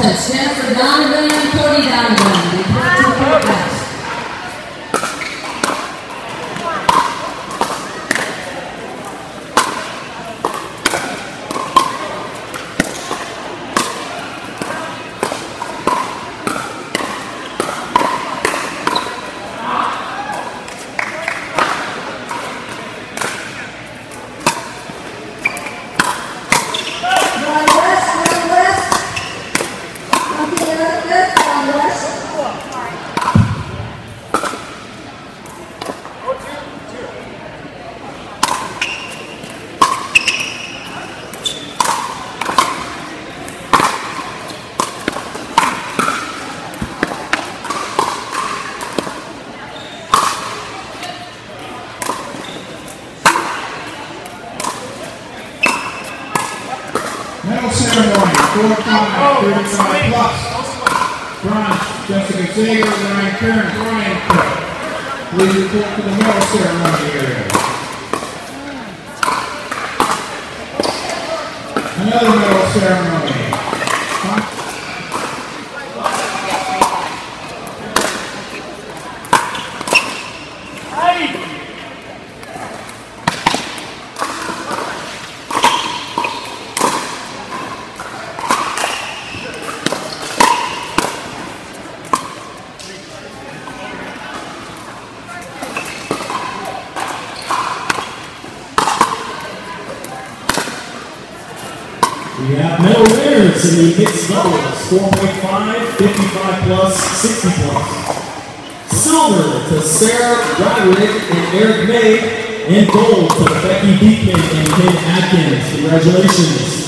Participants, Jennifer Donovan and Cody Donovan, four five, thirty-five plus. Bronze, Jessica Zager, Ryan Kern, Brian Cook. Please report to the medal ceremony area. Another medal ceremony. 60 plus. Silver to Sarah Roderick and Eric May, and gold to Becky Beekman and Kim Atkins. Congratulations.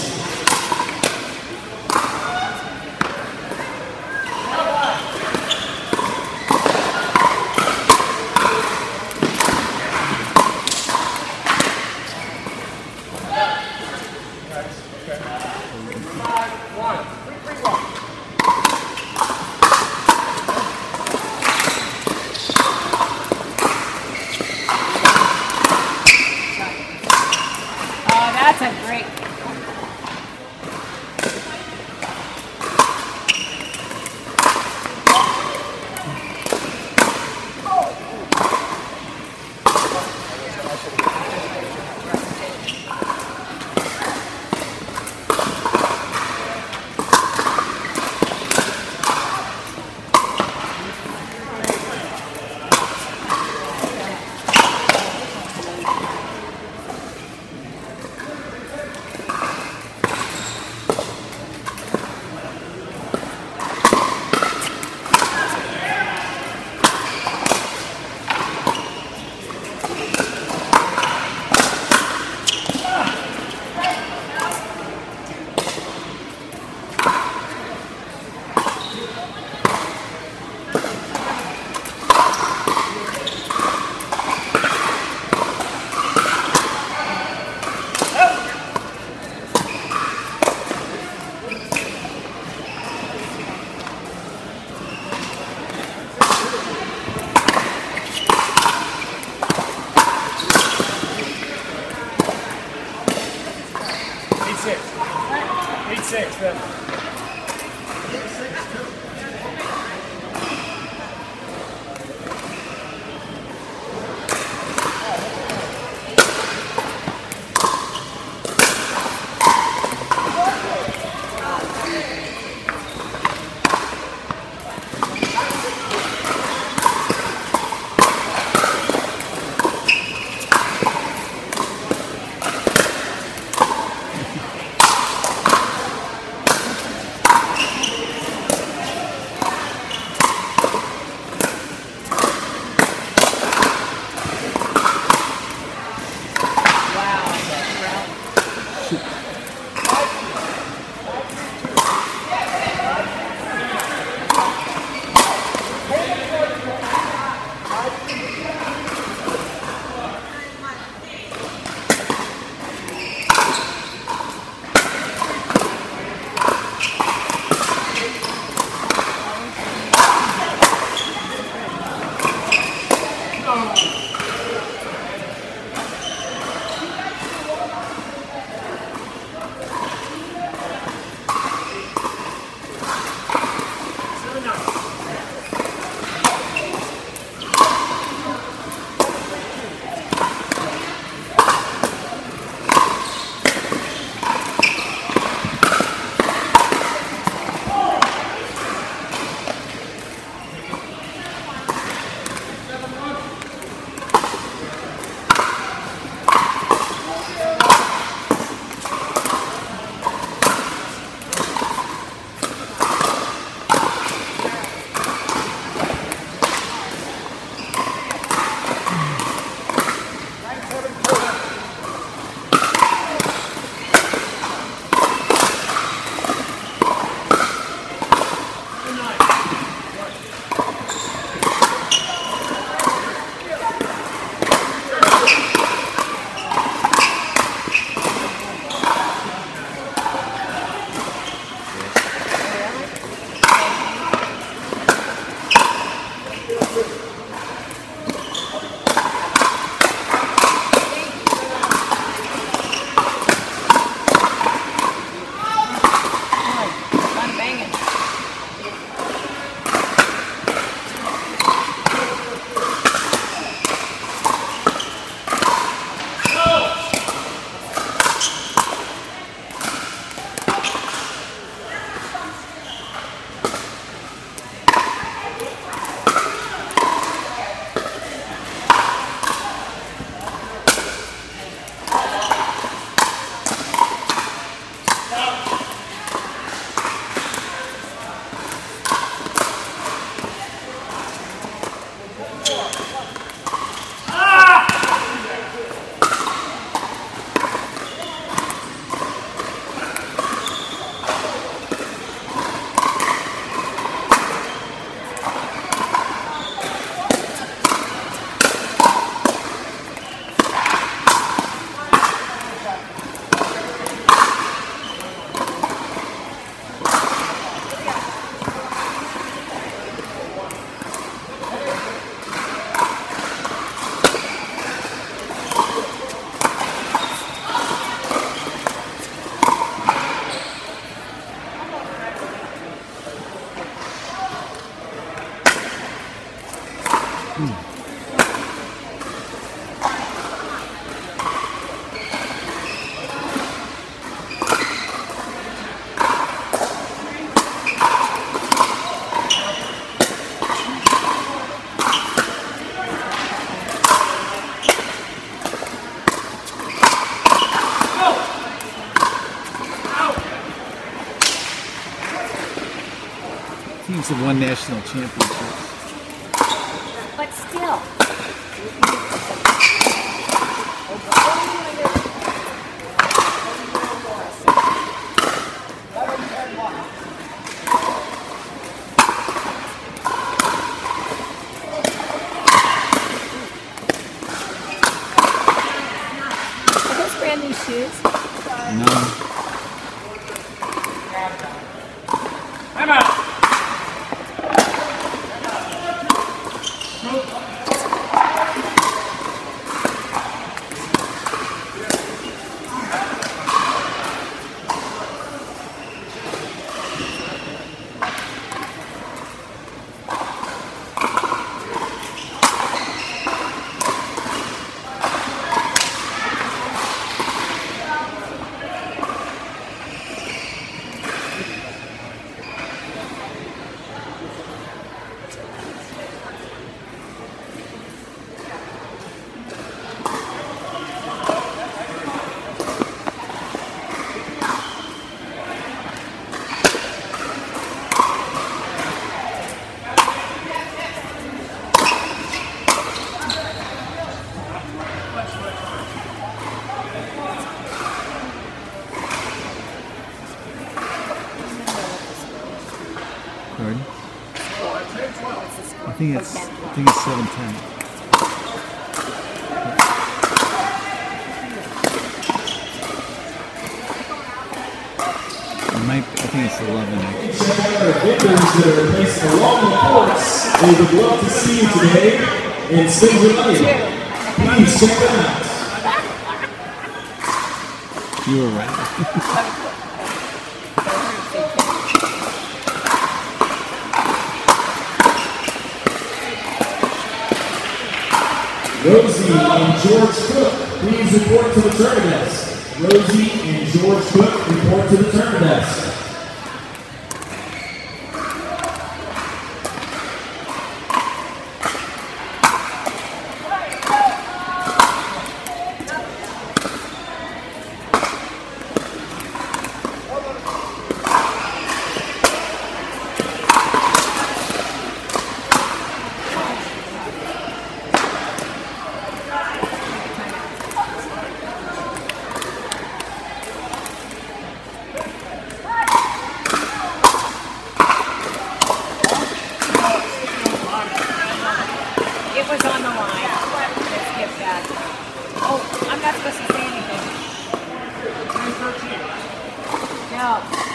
Teams have won national championships. But still. Are those brand new shoes? No. Pardon? I think it's I think it's seven ten. It might I think it's eleven actually. Check out our vendors that are placed along the courts. We would love to see you today your money. Please check them out. You were right. Rosie and George Cook, please report to the tournament desk. Rosie and George Cook, report to the tournament desk. No.